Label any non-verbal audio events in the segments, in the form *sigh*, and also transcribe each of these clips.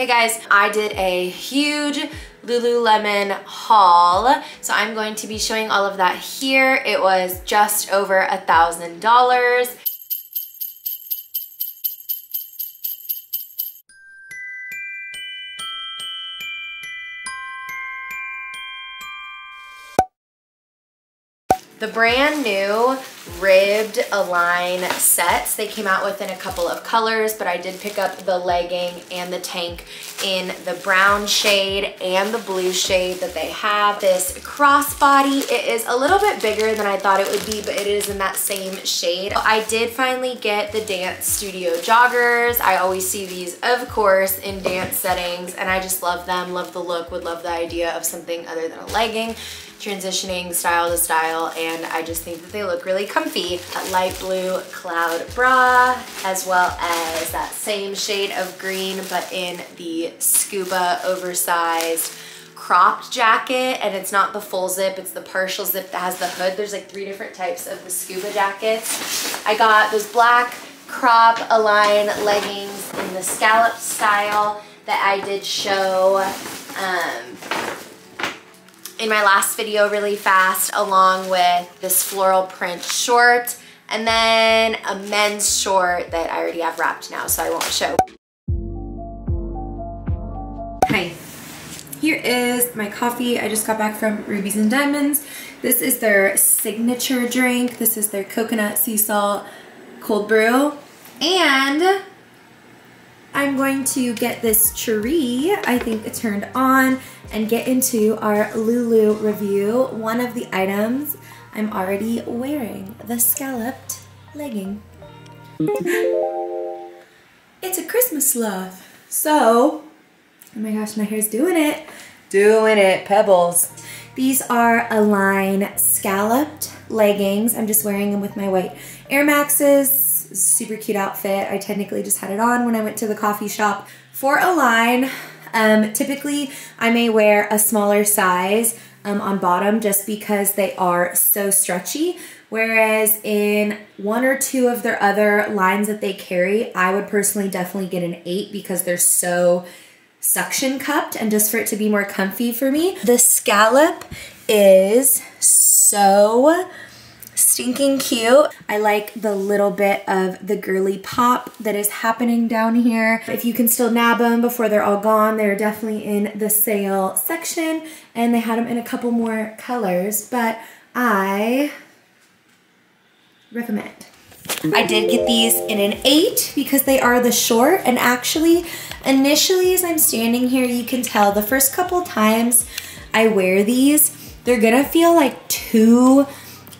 Hey guys, I did a huge Lululemon haul. So I'm going to be showing all of that here. It was just over a thousand dollars. The brand new ribbed Align sets. They came out with in a couple of colors, but I did pick up the legging and the tank in the brown shade and the blue shade that they have. This crossbody, it is a little bit bigger than I thought it would be, but it is in that same shade. I did finally get the Dance Studio joggers. I always see these, of course, in dance settings, and I just love them, love the look, would love the idea of something other than a legging transitioning style to style and I just think that they look really comfy. A light blue cloud bra as well as that same shade of green but in the scuba oversized cropped jacket. And it's not the full zip it's the partial zip that has the hood. There's like three different types of the scuba jackets. I got those black crop align leggings in the scallop style that I did show um, in my last video really fast along with this floral print short and then a men's short that I already have wrapped now so I won't show. Hi, here is my coffee. I just got back from Rubies and Diamonds. This is their signature drink. This is their coconut sea salt cold brew. And I'm going to get this tree, I think, turned on and get into our Lulu review. One of the items I'm already wearing, the scalloped legging. it's a Christmas sloth. So, oh my gosh, my hair's doing it. Doing it, pebbles. These are Align scalloped leggings. I'm just wearing them with my white Air Maxes super cute outfit. I technically just had it on when I went to the coffee shop. For Align, um, typically I may wear a smaller size um, on bottom just because they are so stretchy. Whereas in one or two of their other lines that they carry, I would personally definitely get an eight because they're so suction cupped and just for it to be more comfy for me. The scallop is so stinking cute. I like the little bit of the girly pop that is happening down here. If you can still nab them before they're all gone, they're definitely in the sale section and they had them in a couple more colors, but I recommend. I did get these in an eight because they are the short and actually initially as I'm standing here you can tell the first couple times I wear these they're gonna feel like too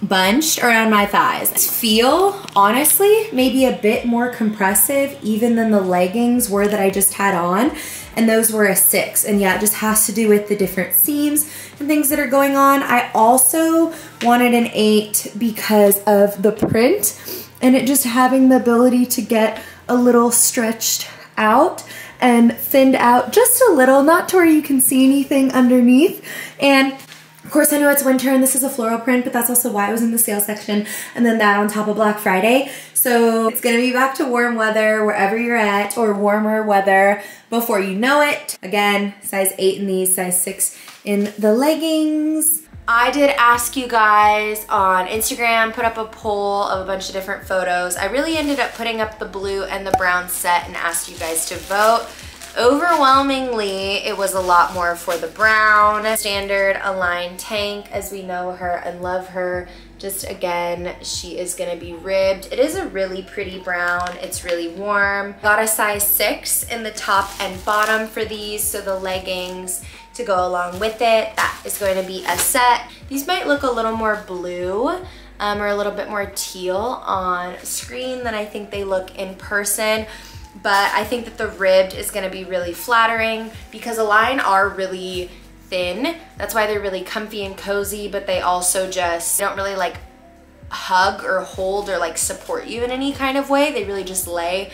bunched around my thighs. Feel, honestly, maybe a bit more compressive even than the leggings were that I just had on. And those were a six. And yeah, it just has to do with the different seams and things that are going on. I also wanted an eight because of the print and it just having the ability to get a little stretched out and thinned out just a little, not to where you can see anything underneath. And of course, I know it's winter and this is a floral print, but that's also why it was in the sale section. And then that on top of Black Friday. So it's gonna be back to warm weather wherever you're at or warmer weather before you know it. Again, size eight in these, size six in the leggings. I did ask you guys on Instagram, put up a poll of a bunch of different photos. I really ended up putting up the blue and the brown set and asked you guys to vote. Overwhelmingly, it was a lot more for the brown standard Align tank as we know her and love her. Just again, she is gonna be ribbed. It is a really pretty brown. It's really warm. Got a size six in the top and bottom for these, so the leggings to go along with it. That is going to be a set. These might look a little more blue um, or a little bit more teal on screen than I think they look in person but I think that the ribbed is gonna be really flattering because Align are really thin. That's why they're really comfy and cozy, but they also just don't really like hug or hold or like support you in any kind of way. They really just lay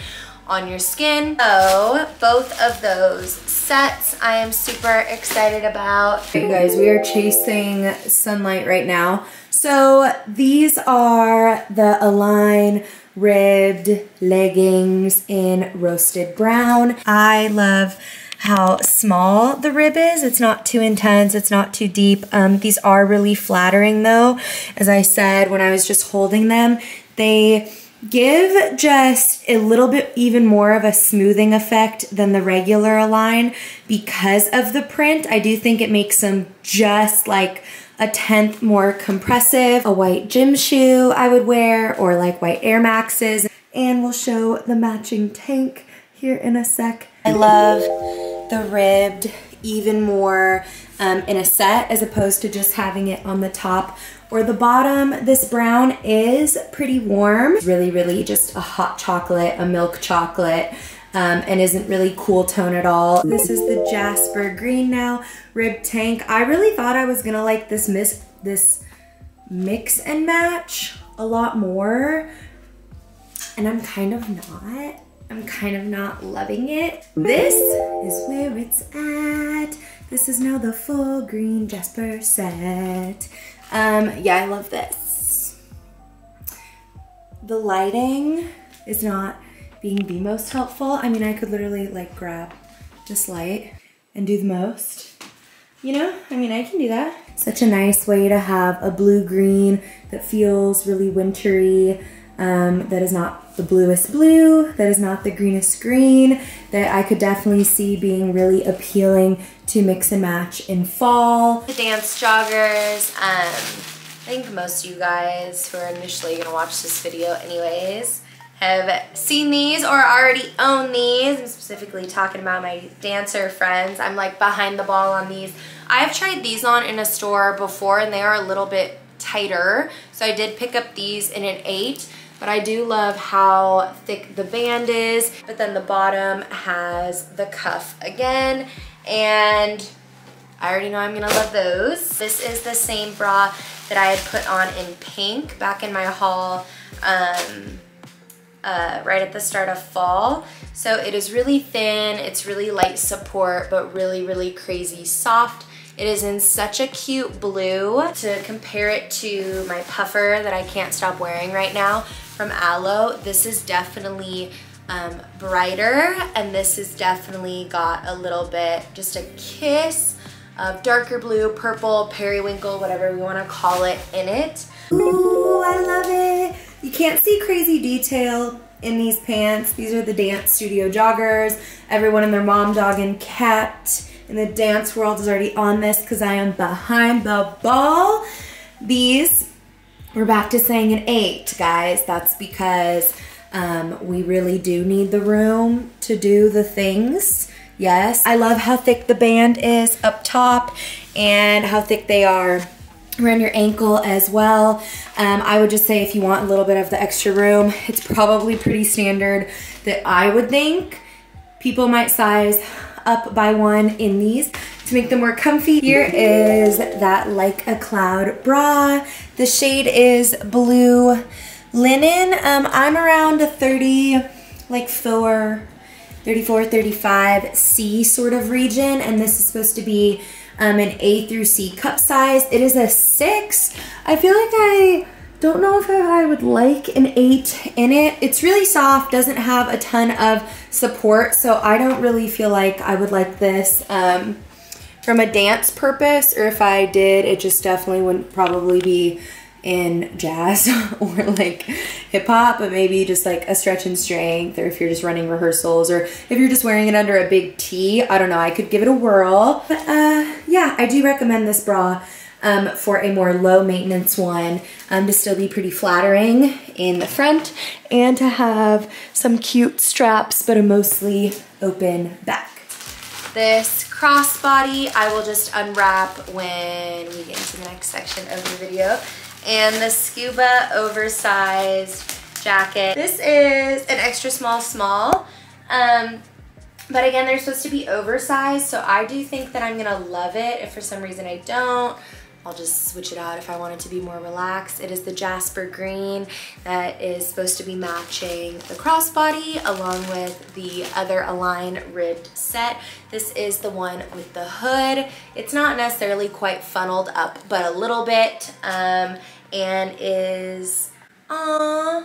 on your skin. So both of those sets I am super excited about. Hey guys, we are chasing sunlight right now. So these are the Align ribbed leggings in roasted brown. I love how small the rib is. It's not too intense, it's not too deep. Um, these are really flattering though. As I said when I was just holding them, they give just a little bit even more of a smoothing effect than the regular Align because of the print. I do think it makes them just like a tenth more compressive. A white gym shoe I would wear or like white Air Maxes. And we'll show the matching tank here in a sec. I love the ribbed even more um, in a set as opposed to just having it on the top or the bottom. This brown is pretty warm. Really, really just a hot chocolate, a milk chocolate. Um, and isn't really cool tone at all. This is the Jasper Green now, rib tank. I really thought I was gonna like this, mis this mix and match a lot more, and I'm kind of not. I'm kind of not loving it. This is where it's at. This is now the full green Jasper set. Um, yeah, I love this. The lighting is not being the most helpful. I mean, I could literally like grab just light and do the most. You know, I mean, I can do that. Such a nice way to have a blue-green that feels really wintry, um, that is not the bluest blue, that is not the greenest green, that I could definitely see being really appealing to mix and match in fall. The dance joggers, um, I think most of you guys who are initially gonna watch this video anyways have seen these or already own these. I'm specifically talking about my dancer friends. I'm like behind the ball on these. I've tried these on in a store before and they are a little bit tighter. So I did pick up these in an eight but I do love how thick the band is. But then the bottom has the cuff again. And I already know I'm gonna love those. This is the same bra that I had put on in pink back in my haul um, uh, right at the start of fall. So it is really thin, it's really light support, but really, really crazy soft. It is in such a cute blue. To compare it to my puffer that I can't stop wearing right now, from Alo. This is definitely um, brighter and this has definitely got a little bit, just a kiss of darker blue, purple, periwinkle, whatever we wanna call it in it. Ooh, I love it. You can't see crazy detail in these pants. These are the Dance Studio joggers. Everyone and their mom, dog, and cat in the dance world is already on this because I am behind the ball. These we're back to saying an eight, guys. That's because um, we really do need the room to do the things. Yes, I love how thick the band is up top and how thick they are around your ankle as well. Um, I would just say if you want a little bit of the extra room, it's probably pretty standard that I would think people might size up by one in these to make them more comfy. Here is that Like a Cloud bra. The shade is blue linen. Um, I'm around a 30, like 4, 34, 35 C sort of region, and this is supposed to be um, an A through C cup size. It is a 6. I feel like I don't know if I would like an 8 in it. It's really soft, doesn't have a ton of support, so I don't really feel like I would like this. Um, from a dance purpose, or if I did, it just definitely wouldn't probably be in jazz *laughs* or like hip hop, but maybe just like a stretch and strength, or if you're just running rehearsals, or if you're just wearing it under a big tee, I don't know, I could give it a whirl. But uh, yeah, I do recommend this bra um, for a more low maintenance one um, to still be pretty flattering in the front and to have some cute straps, but a mostly open back. This crossbody I will just unwrap when we get into the next section of the video. And the scuba oversized jacket. This is an extra small small. Um, but again, they're supposed to be oversized, so I do think that I'm gonna love it. If for some reason I don't, I'll just switch it out if I want it to be more relaxed. It is the Jasper Green that is supposed to be matching the crossbody along with the other Align ribbed set. This is the one with the hood. It's not necessarily quite funneled up, but a little bit, um, and is, uh,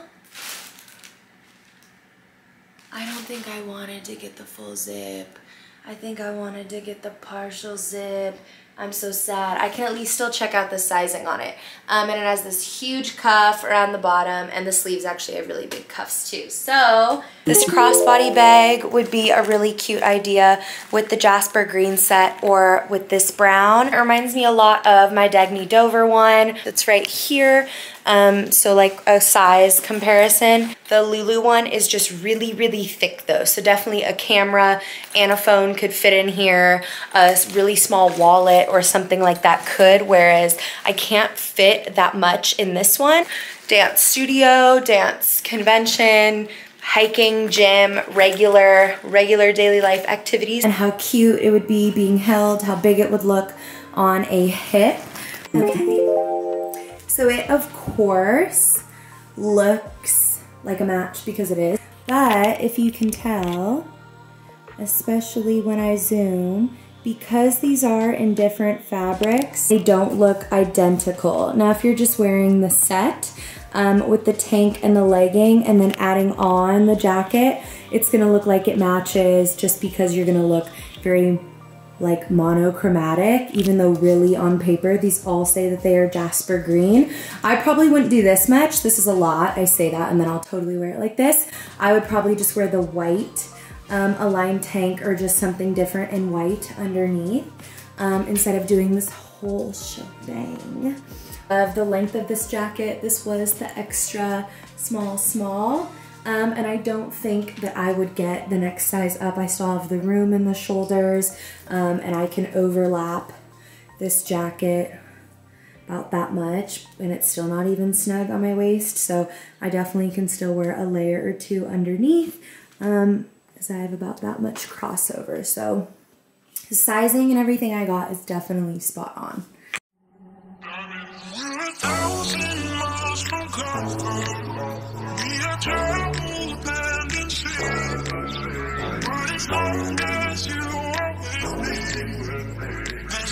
I don't think I wanted to get the full zip. I think I wanted to get the partial zip. I'm so sad. I can at least still check out the sizing on it. Um, and it has this huge cuff around the bottom and the sleeves actually have really big cuffs too. So this crossbody bag would be a really cute idea with the Jasper green set or with this brown. It reminds me a lot of my Dagne Dover one that's right here. Um, so like a size comparison. The Lulu one is just really, really thick though. So definitely a camera and a phone could fit in here. A really small wallet or something like that could, whereas I can't fit that much in this one. Dance studio, dance convention, hiking, gym, regular, regular daily life activities. And how cute it would be being held, how big it would look on a hip. Okay. So it, of course, looks like a match because it is. But if you can tell, especially when I zoom, because these are in different fabrics, they don't look identical. Now, if you're just wearing the set um, with the tank and the legging and then adding on the jacket, it's gonna look like it matches just because you're gonna look very like monochromatic, even though really on paper, these all say that they are Jasper green. I probably wouldn't do this much. This is a lot. I say that and then I'll totally wear it like this. I would probably just wear the white um, a lined tank or just something different in white underneath um, instead of doing this whole shebang. Of the length of this jacket, this was the extra small small. Um, and I don't think that I would get the next size up. I still have the room in the shoulders um, and I can overlap this jacket about that much and it's still not even snug on my waist. So I definitely can still wear a layer or two underneath. Um, because I have about that much crossover. So the sizing and everything I got is definitely spot on.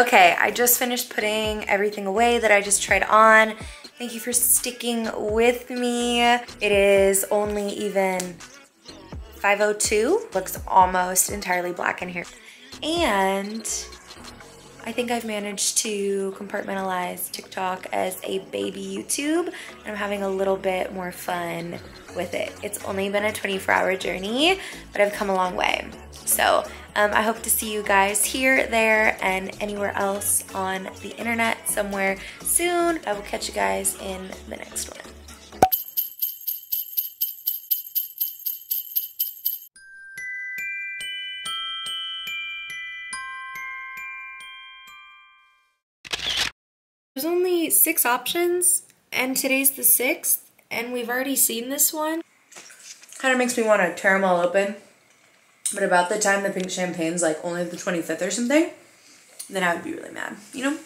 Okay, I just finished putting everything away that I just tried on. Thank you for sticking with me. It is only even 502. Looks almost entirely black in here. And I think I've managed to compartmentalize TikTok as a baby YouTube and I'm having a little bit more fun with it. It's only been a 24 hour journey, but I've come a long way. So um, I hope to see you guys here, there, and anywhere else on the internet somewhere soon. I will catch you guys in the next one. There's only six options, and today's the sixth, and we've already seen this one. Kind of makes me want to tear them all open. But about the time the pink champagne's like only the 25th or something, then I would be really mad, you know?